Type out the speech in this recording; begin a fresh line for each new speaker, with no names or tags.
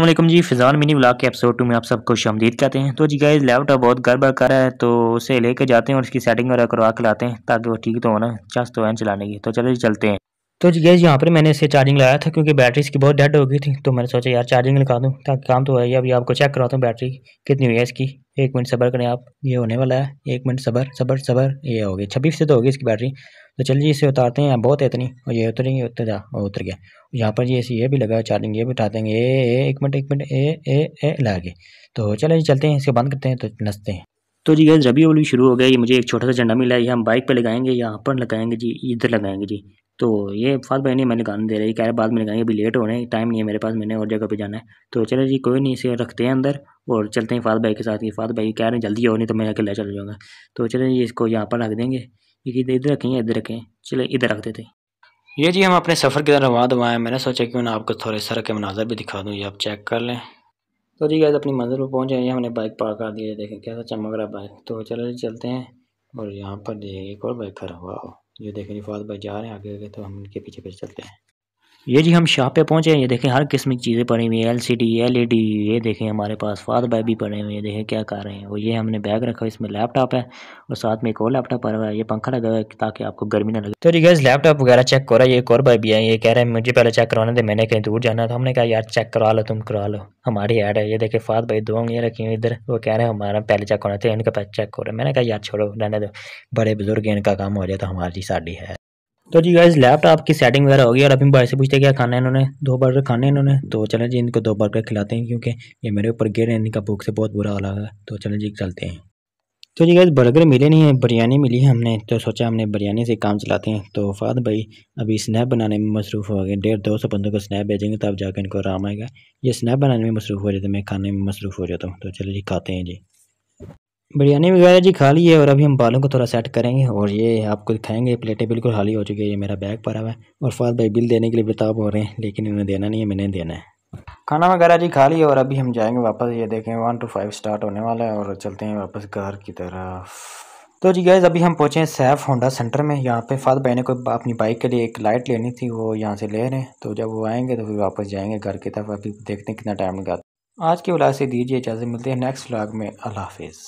वालेकुम जी, Fizaan mini blog के एपिसोड टू में आप सबको शमदीद कहते हैं। तो जी गाइज़ लैपटॉप बहुत गड़बड़ कर रहा है तो उसे लेके जाते हैं और उसकी सेटिंग वगैरह करवा के लाते हैं, ताकि वो ठीक तो होना चस्त चस तो है चलाने की। तो चलो जी, चलते हैं। तो जी गैस यहाँ पर मैंने इसे चार्जिंग लगाया था क्योंकि बैटरी इसकी बहुत डेड हो गई थी तो मैंने सोचा, यार चार्जिंग लगा दूँ ताकि काम तो है अभी आपको चेक कराता हूँ बैटरी कितनी हुई है इसकी। एक मिनट सबर करें आप, ये होने वाला है। एक मिनट सबर सबर सबर ये हो गई। छब्बीस से तो होगी इसकी बैटरी तो चलिए इसे उतारते हैं। बहुत है इतनी। और ये उतरेंगे, उतर जा उतर गया। यहाँ पर ये ये भी लगा चार्जिंग ये भी उठाते हैं ए ए एक मिनट एक मिनट ए ए ए, लगे तो चलो चलते हैं। इसे बंद करते हैं तो नसते हैं। तो जी गैस रबी भी शुरू हो गया, ये मुझे एक छोटा सा झंडा मिला है। ये हम बाइक पे लगाएँगे, यहाँ पर लगाएँगे जी, इधर लगाएँगे जी। तो ये फात भाई नहीं मैंने लगाने दे रही कह रहे बाद में लगाएँगे अभी लेट हो रहे हैं टाइम नहीं है मेरे पास, मैंने और जगह पे जाना है। तो चलो जी, कोई नहीं, इसे रखते हैं अंदर और चलते हैं फात भाई के साथ। ये फात भाई कह रहे हैं, जल्दी हो नहीं तो मैं अकेला चल जाऊँगा। तो चलो जी, इसको यहाँ पर रख देंगे। इधर इधर रखें इधर रखें। चले, इधर रख देते ये जी, हम अपने सफ़र की तरह रवा दवाएँ मैंने सोचा क्यों ना आपको थोड़े सर के मनाजर भी दिखा दूँ, ये आप चेक कर लें। तो जी गैस अपनी मंजिल पर पहुँच गए हमने बाइक पार कर दी है। देखें, कैसा चमक रहा बाइक तो चलो जी, चलते हैं और यहाँ पर देखिए, एक और बाइक खड़ा हुआ। ये देखें रिफात भाई जा रहे हैं आगे आगे तो हम इनके पीछे पीछे चलते हैं। ये जी, हम शॉप पे पहुँचे हैं, ये देखें, हर किस्म की चीज़ें पड़ी हुई हैं L C D L E D ये देखें हमारे पास फाद बैग भी पड़े हुए हैं देखें क्या कर रहे हैं। वो ये हमने बैग रखा है, इसमें लैपटॉप है, और साथ में एक और लैपटॉप पड़ा हुआ है, ये पंखा लगा हुआ है, ताकि आपको गर्मी ना लगे। तो जी गैस लैपटॉप वगैरह चेक करो, ये एक और भाई भी है, ये कह रहे हैं, मुझे पहले चेक करवाने दे मैंने कहीं दूर जाना था, हमने कहा, यार चेक करवा लो, तुम करवा लो, हमारी ऐड है। ये देखे फाद भाई दो ये रखी हुई इधर, वो कह रहे हैं, हमारा पहले चेक होना था, इनका पहले चेक है मैंने कहा, यार, छोड़ो, रहने दो, बड़े बुज़ुर्ग इनका काम हो जाए तो हमारी साड़ी है। तो जी गाइज़ लैपटॉप की सेटिंग वगैरह होगी और अभी भाई से पूछते क्या खाना है इन्होंने? दो बर्गर खाने इन्होंने। तो चलें जी, इनको दो बर्गर खिलाते हैं क्योंकि ये मेरे ऊपर गिर हैं, इनका भूख से बहुत बुरा हाल है। तो चलें जी, चलते हैं। तो जी गाइस बर्गर मिले नहीं है, बिरयानी मिली है हमने। तो सोचा हमने बिरयानी से काम चलाते हैं। तो फाद भाई, अभी स्नैप बनाने में मसरूफ़ हो गए डेढ़ दो सौ बंदों को स्नैप भेजेंगे, तब जाकर इनको आराम आएगा। ये स्नैप बनाने में मसरूफ़ हो जाते मैं खाने में मसरूफ़ हो जाता हूँ। तो चलो जी, खाते हैं जी। बिरयानी वगैरह जी खा ली है और अभी हम बालों को थोड़ा सेट करेंगे और ये आपको दिखाएँगे प्लेटें बिल्कुल खाली हो चुकी है, ये मेरा बैग पड़ा हुआ है और फाद भाई बिल देने के लिए बेताब हो रहे हैं, लेकिन इन्हें देना नहीं है, मैंने देना है। खाना वगैरह जी खा लिया और अभी हम जाएँगे वापस, ये देखें वन टू फाइव स्टार्ट होने वाला है और चलते हैं वापस घर की तरफ़। तो जी गैस अभी हम पहुँचे हैं सैफ होंडा सेंटर में, यहाँ पे फाद भाई ने कोई अपनी बाइक के लिए एक लाइट लेनी थी, वो यहाँ से ले रहे हैं। तो जब वो आएँगे तो फिर वापस जाएँगे घर की तरफ़, अभी देखते हैं कितना टाइम लगा। आज की व्लाग से दीजिए इजाज़त, मिलते हैं नेक्स्ट व्लाग में, अल्लाह हाफिज़।